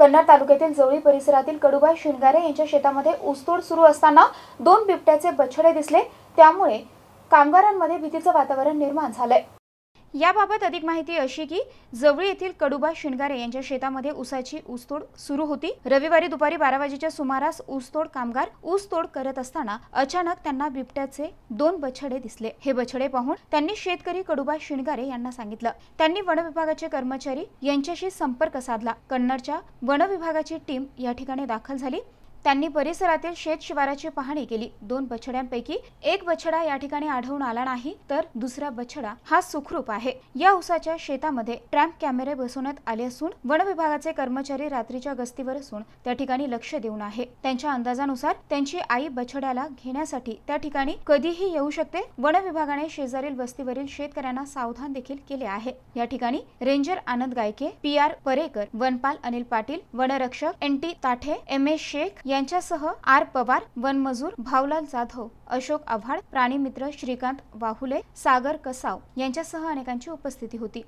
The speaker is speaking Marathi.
कन्नड तालुक्यातील जवळी परिसरातील कडुबाई शिणगारे यांच्या शेतामध्ये ऊसतोड सुरू असताना दोन बिबट्याचे बछडे दिसले. त्यामुळे कामगारांमध्ये भीतीचं वातावरण निर्माण झालंय. याबाबत अधिक माहिती अशी की जवळी येथील कडुबा शिणगारे यांच्या शेतामध्ये ऊसाची ऊसतोड सुरू होती. रविवारी दुपारी बारा वाजेच्या सुमारास ऊसतोड कामगार ऊसतोड करत असताना अचानक त्यांना बिबट्याचे दोन बछडे दिसले. हे बछडे पाहून त्यांनी शेतकरी कडुबा शिणगारे यांना सांगितलं. त्यांनी वन विभागाचे कर्मचारी यांच्याशी संपर्क साधला. कन्नडच्या वन विभागाची टीम या ठिकाणी दाखल झाली. त्यांनी परिसरातील शेत शिवाराची पाहणी केली. दोन बछड्यांपैकी एक बछडा या ठिकाणी आढळून आला नाही तर दुसरा बछडा हा सुखरूप आहे. या उसाच्या शेतामध्ये ट्रॅम्प कॅमेरे बसवण्यात आले असून वन विभागाचे कर्मचारी रात्रीच्या गस्तीवर असून त्या ठिकाणी लक्ष देऊन आहे. त्यांच्या अंदाजानुसार त्यांची आई बछड्याला घेण्यासाठी त्या ठिकाणी कधीही येऊ शकते. वन विभागाने शेजारील वस्तीवरील शेतकऱ्यांना सावधान देखील केले आहे. या ठिकाणी रेंजर आनंद गायके पी आर परेकर वनपाल अनिल पाटील वनरक्षक N T Tathe M S Shaikh यांच्यासह आर पवार वनमजूर भावलाल जाधव अशोक आव्हाड प्राणीमित्र श्रीकांत वाहुले सागर कसाव यांच्यासह अनेकांची उपस्थिती होती.